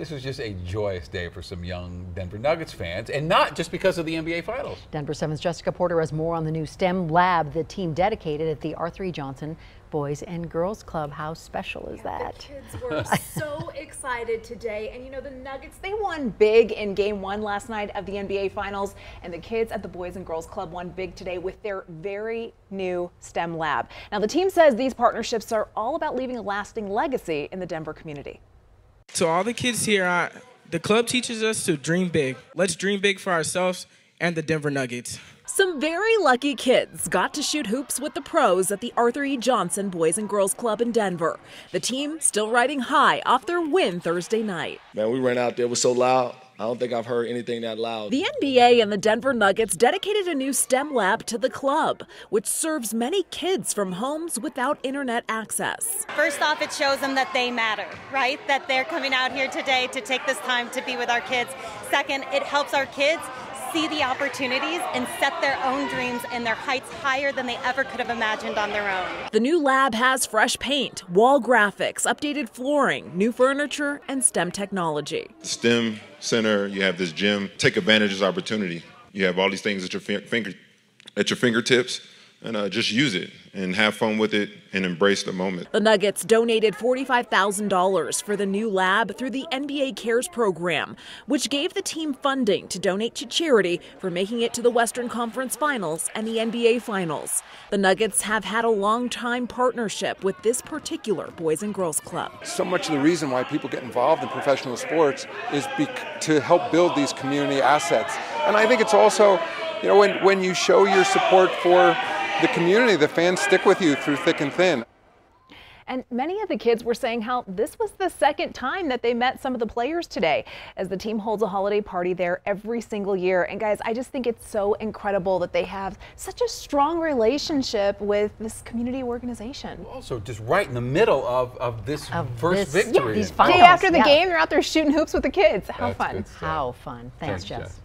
this was just a joyous day for some young Denver Nuggets fans, and not just because of the NBA Finals. Denver 7's Jessica Porter has more on the new STEM lab the team dedicated at the R3 Johnson Boys and Girls Club. How special is that? The kids were so excited today. And you know, the Nuggets, they won big in game one last night of the NBA Finals. And the kids at the Boys and Girls Club won big today with their very new STEM lab. Now, the team says these partnerships are all about leaving a lasting legacy in the Denver community. To all the kids here, I, the club teaches us to dream big. Let's dream big for ourselves and the Denver Nuggets. Some very lucky kids got to shoot hoops with the pros at the Arthur E. Johnson Boys and Girls Club in Denver. The team still riding high off their win Thursday night. Man, we ran out there, it was so loud. I don't think I've heard anything that loud. The NBA and the Denver Nuggets dedicated a new STEM lab to the club, which serves many kids from homes without internet access. First off, it shows them that they matter, right? That they're coming out here today to take this time to be with our kids. Second, it helps our kids see the opportunities and set their own dreams and their heights higher than they ever could have imagined on their own. The new lab has fresh paint, wall graphics, updated flooring, new furniture, and STEM technology. STEM center, you have this gym. Take advantage of this opportunity. You have all these things at your finger at your fingertips and uh, just use it and have fun with it and embrace the moment. The Nuggets donated $45,000 for the new lab through the NBA Cares program, which gave the team funding to donate to charity for making it to the Western Conference Finals and the NBA Finals. The Nuggets have had a long-time partnership with this particular Boys and Girls Club. So much of the reason why people get involved in professional sports is to help build these community assets. And I think it's also, you know, when, when you show your support for the community, the fans stick with you through thick and thin. And many of the kids were saying how this was the second time that they met some of the players today, as the team holds a holiday party there every single year. And guys, I just think it's so incredible that they have such a strong relationship with this community organization. Also, just right in the middle of, of this of first this, victory. Yeah, these finals. Day after the yeah. game, they're out there shooting hoops with the kids. How That's fun. How fun. Thanks, Thanks Jess. Jess.